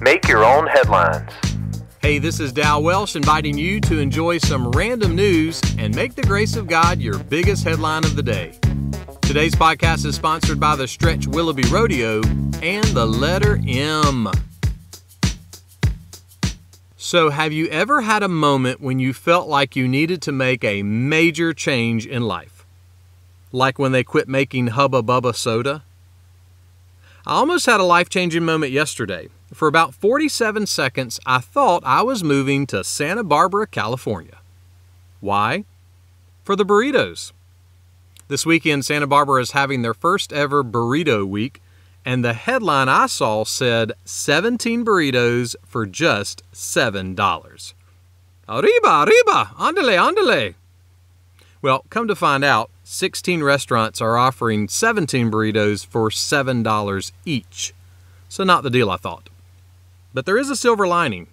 Make your own headlines. Hey, this is Dow Welsh inviting you to enjoy some random news and make the grace of God your biggest headline of the day. Today's podcast is sponsored by the Stretch Willoughby Rodeo and the letter M. So, have you ever had a moment when you felt like you needed to make a major change in life? Like when they quit making Hubba Bubba soda? I almost had a life changing moment yesterday. For about 47 seconds, I thought I was moving to Santa Barbara, California. Why? For the burritos. This weekend, Santa Barbara is having their first ever burrito week, and the headline I saw said 17 burritos for just $7. Arriba, arriba, andale, andale. Well, come to find out, 16 restaurants are offering 17 burritos for $7 each. So, not the deal I thought. But there is a silver lining.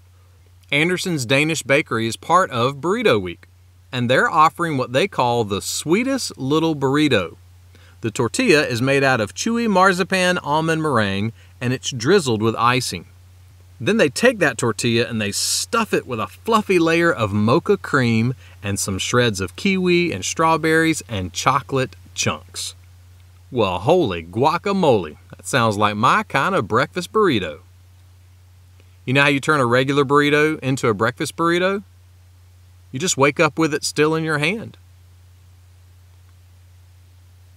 Anderson's Danish Bakery is part of Burrito Week, and they're offering what they call the sweetest little burrito. The tortilla is made out of chewy marzipan almond meringue and it's drizzled with icing. Then they take that tortilla and they stuff it with a fluffy layer of mocha cream and some shreds of kiwi and strawberries and chocolate chunks. Well, holy guacamole! That sounds like my kind of breakfast burrito. You know how you turn a regular burrito into a breakfast burrito? You just wake up with it still in your hand.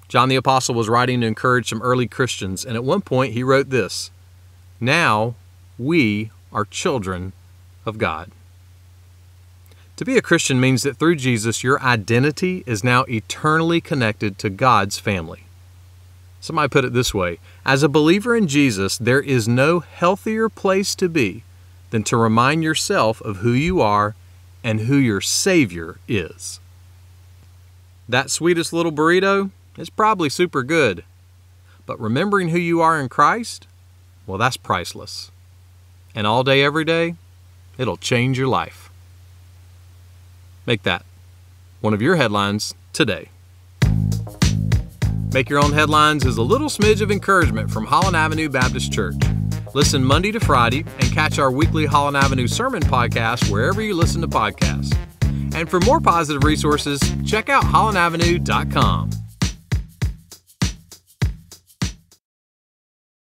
John the Apostle was writing to encourage some early Christians, and at one point he wrote this Now we are children of God. To be a Christian means that through Jesus, your identity is now eternally connected to God's family. Somebody put it this way As a believer in Jesus, there is no healthier place to be than to remind yourself of who you are and who your Savior is. That sweetest little burrito is probably super good, but remembering who you are in Christ, well, that's priceless. And all day, every day, it'll change your life. Make that one of your headlines today. Make Your Own Headlines is a little smidge of encouragement from Holland Avenue Baptist Church. Listen Monday to Friday and catch our weekly Holland Avenue Sermon podcast wherever you listen to podcasts. And for more positive resources, check out hollandavenue.com.